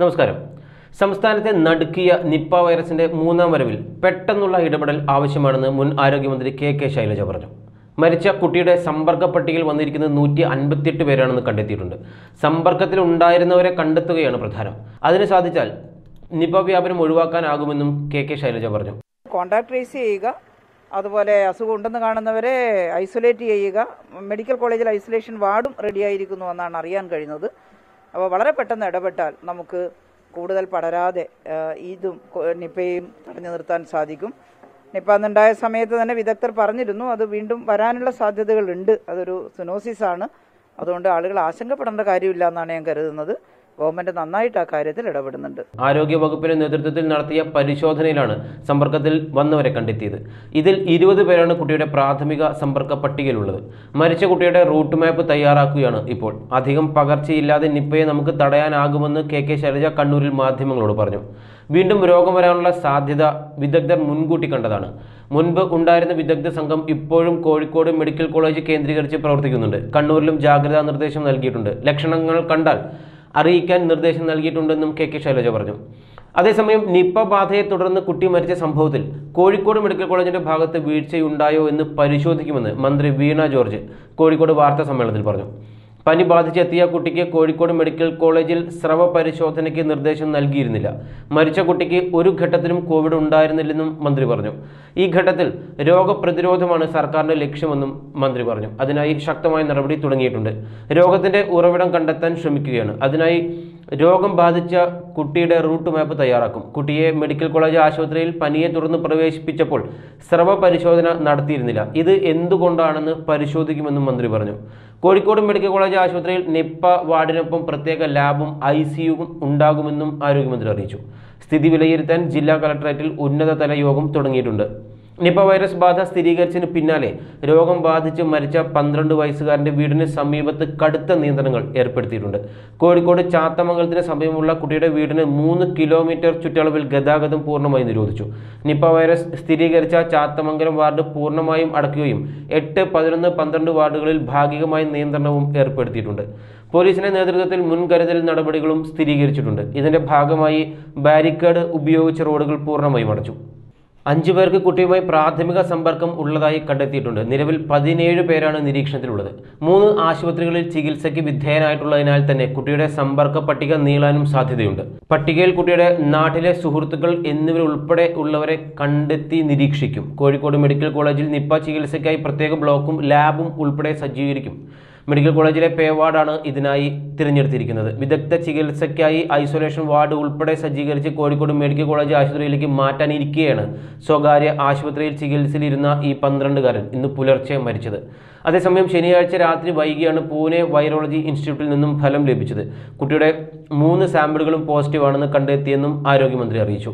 നമസ്കാരം. സംസ്ഥാനത്തെ നടുക്കിയ നിപ്പ വൈറസിന്റെ മൂന്നാം വരവിൽ പെട്ടെന്നുള്ള ഇടപെടൽ ആവശ്യമാണെന്ന് മുൻ ആരോഗ്യമന്ത്രി കെ കെ ശൈലജ പറഞ്ഞു. മരിച്ച കുട്ടിയുടെ സമ്പർക്ക പട്ടികയിൽ വന്നിരിക്കുന്നത് നൂറ്റി അൻപത്തിയെട്ട് പേരാണെന്ന് കണ്ടെത്തിയിട്ടുണ്ട്. സമ്പർക്കത്തിൽ ഉണ്ടായിരുന്നവരെ കണ്ടെത്തുകയാണ് പ്രധാനം. അതിന് സാധിച്ചാൽ നിപ വ്യാപനം ഒഴിവാക്കാനാകുമെന്നും കെ കെ ശൈലജ പറഞ്ഞു. കോണ്ടാക്ട് ട്രേസ് ചെയ്യുക അതുപോലെ അസുഖം ഉണ്ടെന്ന് കാണുന്നവരെ ഐസൊലേറ്റ് ചെയ്യുക മെഡിക്കൽ കോളേജിൽ ഐസൊലേഷൻ വാർഡും റെഡിയായിരിക്കുന്നു എന്നാണ് അറിയാൻ കഴിയുന്നത്. അപ്പോൾ വളരെ പെട്ടെന്ന് ഇടപെട്ടാൽ നമുക്ക് കൂടുതൽ പടരാതെ ഇതും നിപ്പയും തടഞ്ഞു നിർത്താൻ സാധിക്കും. നിപ്പ അന്നുണ്ടായ സമയത്ത് തന്നെ വിദഗ്ധർ പറഞ്ഞിരുന്നു അത് വീണ്ടും വരാനുള്ള സാധ്യതകളുണ്ട്. അതൊരു സുനോസിസ് ആണ് അതുകൊണ്ട് ആളുകൾ ആശങ്കപ്പെടേണ്ട കാര്യമില്ല എന്നാണ് ഞാൻ കരുതുന്നത്. ഗവൺമെന്റ് നന്നായിട്ട് ആ കാര്യത്തിൽ ഇടപെടുന്നുണ്ട്. ആരോഗ്യ വകുപ്പിന്റെ നേതൃത്വത്തിൽ നടത്തിയ പരിശോധനയിലാണ് സമ്പർക്കത്തിൽ വന്നവരെ കണ്ടെത്തിയത്. ഇതിൽ ഇരുപത് പേരാണ് കുട്ടിയുടെ പ്രാഥമിക സമ്പർക്ക പട്ടികയിലുള്ളത്. മരിച്ച കുട്ടിയുടെ റൂട്ട് മാപ്പ് തയ്യാറാക്കുകയാണ് ഇപ്പോൾ. അധികം പകർച്ചയില്ലാതെ നിപ്പയെ നമുക്ക് തടയാനാകുമെന്ന് കെ കെ ശൈലജ കണ്ണൂരിൽ മാധ്യമങ്ങളോട് പറഞ്ഞു. വീണ്ടും രോഗം വരാനുള്ള സാധ്യത വിദഗ്ധർ മുൻകൂട്ടി കണ്ടതാണ്. മുൻപ് ഉണ്ടായിരുന്ന വിദഗ്ധ സംഘം ഇപ്പോഴും കോഴിക്കോട് മെഡിക്കൽ കോളേജ് കേന്ദ്രീകരിച്ച് പ്രവർത്തിക്കുന്നുണ്ട്. കണ്ണൂരിലും ജാഗ്രതാ നിർദ്ദേശം നൽകിയിട്ടുണ്ട്. ലക്ഷണങ്ങൾ കണ്ടാൽ അറിയിക്കാൻ നിർദ്ദേശം നൽകിയിട്ടുണ്ടെന്നും കെ കെ ശൈലജ പറഞ്ഞു. അതേസമയം നിപ്പ ബാധയെ തുടർന്ന് കുട്ടി മരിച്ച സംഭവത്തിൽ കോഴിക്കോട് മെഡിക്കൽ കോളേജിന്റെ ഭാഗത്ത് വീഴ്ചയുണ്ടായോ എന്ന് പരിശോധിക്കുമെന്ന് മന്ത്രി വീണ ജോർജ് കോഴിക്കോട് വാർത്താ സമ്മേളനത്തിൽ പറഞ്ഞു. പനി ബാധിച്ചെത്തിയ കുട്ടിക്ക് കോഴിക്കോട് മെഡിക്കൽ കോളേജിൽ സ്രവ പരിശോധനയ്ക്ക് നിർദ്ദേശം നൽകിയിരുന്നില്ല. മരിച്ച കുട്ടിക്ക് ഒരു ഘട്ടത്തിലും കോവിഡ് ഉണ്ടായിരുന്നില്ലെന്നും മന്ത്രി പറഞ്ഞു. ഈ ഘട്ടത്തിൽ രോഗപ്രതിരോധമാണ് സർക്കാരിന്റെ ലക്ഷ്യമെന്നും മന്ത്രി പറഞ്ഞു. അതിനായി ശക്തമായ നടപടി തുടങ്ങിയിട്ടുണ്ട്. രോഗത്തിന്റെ ഉറവിടം കണ്ടെത്താൻ ശ്രമിക്കുകയാണ്. അതിനായി രോഗം ബാധിച്ച കുട്ടിയുടെ റൂട്ട് മാപ്പ് തയ്യാറാക്കും. കുട്ടിയെ മെഡിക്കൽ കോളേജ് ആശുപത്രിയിൽ പനിയെ തുടർന്ന് പ്രവേശിപ്പിച്ചപ്പോൾ സ്രവ പരിശോധന നടത്തിയിരുന്നില്ല. ഇത് എന്തുകൊണ്ടാണെന്ന് പരിശോധിക്കുമെന്നും മന്ത്രി പറഞ്ഞു. കോഴിക്കോട് മെഡിക്കൽ കോളേജ് ആശുപത്രിയിൽ നിപ്പ വാർഡിനൊപ്പം പ്രത്യേക ലാബും ഐ സിയുവും ഉണ്ടാകുമെന്നും ആരോഗ്യമന്ത്രി അറിയിച്ചു. സ്ഥിതി വിലയിരുത്താൻ ജില്ലാ കളക്ടറേറ്റിൽ ഉന്നതതല യോഗം തുടങ്ങിയിട്ടുണ്ട്. നിപ വൈറസ് ബാധ സ്ഥിരീകരിച്ചതിന് പിന്നാലെ രോഗം ബാധിച്ച് മരിച്ച പന്ത്രണ്ട് വയസ്സുകാരന്റെ വീടിന് സമീപത്ത് കടുത്ത നിയന്ത്രണങ്ങൾ ഏർപ്പെടുത്തിയിട്ടുണ്ട്. കോഴിക്കോട് ചാത്തമംഗലത്തിന് സമീപമുള്ള കുട്ടിയുടെ വീടിന് മൂന്ന് കിലോമീറ്റർ ചുറ്റളവിൽ ഗതാഗതം പൂർണമായി നിരോധിച്ചു. നിപ വൈറസ് സ്ഥിരീകരിച്ച ചാത്തമംഗലം വാർഡ് പൂർണമായും അടക്കുകയും എട്ട് പതിനൊന്ന് പന്ത്രണ്ട് വാർഡുകളിൽ ഭാഗികമായ നിയന്ത്രണവും ഏർപ്പെടുത്തിയിട്ടുണ്ട്. പോലീസിന്റെ നേതൃത്വത്തിൽ മുൻകരുതൽ നടപടികളും സ്ഥിരീകരിച്ചിട്ടുണ്ട്. ഇതിന്റെ ഭാഗമായി ബാരിക്കേഡ് ഉപയോഗിച്ച് റോഡുകൾ പൂർണമായും അടച്ചു. അഞ്ചു പേർക്ക് കുട്ടിയുമായി പ്രാഥമിക സമ്പർക്കം ഉള്ളതായി കണ്ടെത്തിയിട്ടുണ്ട്. നിലവിൽ പതിനേഴ് പേരാണ് നിരീക്ഷണത്തിലുള്ളത്. മൂന്ന് ആശുപത്രികളിൽ ചികിത്സയ്ക്ക് വിധേയനായിട്ടുള്ളതിനാൽ തന്നെ കുട്ടിയുടെ സമ്പർക്ക പട്ടിക നീളാനും സാധ്യതയുണ്ട്. പട്ടികയിൽ കുട്ടിയുടെ നാട്ടിലെ സുഹൃത്തുക്കൾ എന്നിവരുൾപ്പെടെ ഉള്ളവരെ കണ്ടെത്തി നിരീക്ഷിക്കും. കോഴിക്കോട് മെഡിക്കൽ കോളേജിൽ നിപ്പ ചികിത്സയ്ക്കായി പ്രത്യേക ബ്ലോക്കും ലാബും ഉൾപ്പെടെ സജ്ജീകരിക്കും. മെഡിക്കൽ കോളേജിലെ പേ വാർഡാണ് ഇതിനായി തിരഞ്ഞെടുത്തിരിക്കുന്നത്. വിദഗ്ധ ചികിത്സയ്ക്കായി ഐസൊലേഷൻ വാർഡ് ഉൾപ്പെടെ സജ്ജീകരിച്ച് കോഴിക്കോട് മെഡിക്കൽ കോളേജ് ആശുപത്രിയിലേക്ക് മാറ്റാനിരിക്കുകയാണ് സ്വകാര്യ ആശുപത്രിയിൽ ചികിത്സയിലിരുന്ന ഈ പന്ത്രണ്ടുകാരൻ ഇന്ന് പുലർച്ചെ മരിച്ചത്. അതേസമയം ശനിയാഴ്ച രാത്രി വൈകിയാണ് പൂനെ വൈറോളജി ഇൻസ്റ്റിറ്റ്യൂട്ടിൽ നിന്നും ഫലം ലഭിച്ചത്. കുട്ടിയുടെ മൂന്ന് സാമ്പിളുകളും പോസിറ്റീവാണെന്ന് കണ്ടെത്തിയെന്നും ആരോഗ്യമന്ത്രി അറിയിച്ചു.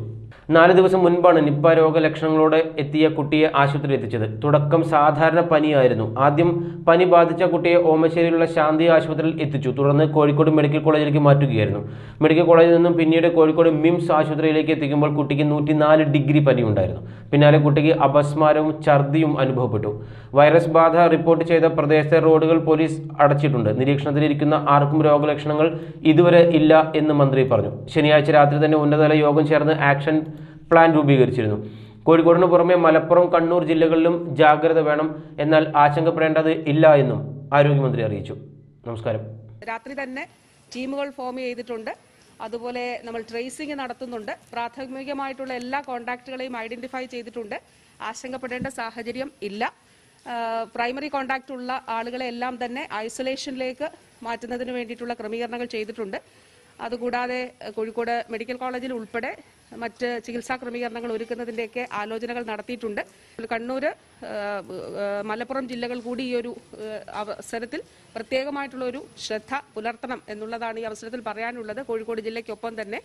നാല് ദിവസം മുൻപാണ് നിപ്പ രോഗലക്ഷണങ്ങളോടെ എത്തിയ കുട്ടിയെ ആശുപത്രിയിൽ എത്തിച്ചത്. തുടക്കം സാധാരണ പനിയായിരുന്നു. ആദ്യം പനി ബാധിച്ച കുട്ടിയെ ഓമശ്ശേരിയിലുള്ള ശാന്തി ആശുപത്രിയിൽ എത്തിച്ചു. തുടർന്ന് കോഴിക്കോട് മെഡിക്കൽ കോളേജിലേക്ക് മാറ്റുകയായിരുന്നു. മെഡിക്കൽ കോളേജിൽ നിന്നും പിന്നീട് കോഴിക്കോട് മിംസ് ആശുപത്രിയിലേക്ക് എത്തിക്കുമ്പോൾ കുട്ടിക്ക് നൂറ്റിനാല് ഡിഗ്രി പനി ഉണ്ടായിരുന്നു പിന്നാലെ കുട്ടിക്ക് അപസ്മാരവും ഛർദിയും അനുഭവപ്പെട്ടു. വൈറസ് ബാധ റിപ്പോർട്ട് ചെയ്ത പ്രദേശത്തെ റോഡുകൾ പോലീസ് അടച്ചിട്ടുണ്ട്. നിരീക്ഷണത്തിലിരിക്കുന്ന ആർക്കും രോഗലക്ഷണങ്ങൾ ഇതുവരെ ഇല്ല എന്ന് മന്ത്രി പറഞ്ഞു. ശനിയാഴ്ച രാത്രി തന്നെ ഉന്നതതല യോഗം ചേർന്ന് ആക്ഷൻ പ്ലാൻ രൂപീകരിച്ചിരുന്നു. കോഴിക്കോടിന് പുറമെ മലപ്പുറം കണ്ണൂർ ജില്ലകളിലും ജാഗ്രത വേണം എന്നാൽ ആശങ്കപ്പെടേണ്ടത് ഇല്ല എന്നും ആരോഗ്യമന്ത്രി അറിയിച്ചു. നമസ്കാരം. രാത്രി തന്നെ ടീമുകൾ ഫോം ചെയ്തിട്ടുണ്ട്. അതുപോലെ നമ്മൾ ട്രേസിംഗ് നടത്തുന്നുണ്ട്. പ്രാഥമികമായിട്ടുള്ള എല്ലാ കോൺടാക്റ്റുകളെയും ഐഡന്റിഫൈ ചെയ്തിട്ടുണ്ട്. ആശങ്കപ്പെടേണ്ട സാഹചര്യം ഇല്ല. പ്രൈമറി കോൺടാക്റ്റ് ഉള്ള ആളുകളെ എല്ലാം തന്നെ ഐസൊലേഷനിലേക്ക് മാറ്റുന്നതിന് വേണ്ടിയിട്ടുള്ള ക്രമീകരണങ്ങൾ ചെയ്തിട്ടുണ്ട്. അതുകൂടാതെ കോഴിക്കോട് മെഡിക്കൽ കോളേജിൽ ഉൾപ്പെടെ മറ്റ് ചികിത്സാ ക്രമീകരണങ്ങൾ ഒരുക്കുന്നതിന്റെയൊക്കെ ആലോചനകൾ നടത്തിയിട്ടുണ്ട്. കണ്ണൂർ മലപ്പുറം ജില്ലകൾ കൂടി ഈ ഒരു അവസരത്തിൽ പ്രത്യേകമായിട്ടുള്ള ഒരു ശ്രദ്ധ പുലർത്തണം എന്നുള്ളതാണ് ഈ അവസരത്തിൽ പറയാനുള്ളത്. കോഴിക്കോട് ജില്ലയ്ക്കൊപ്പം തന്നെ.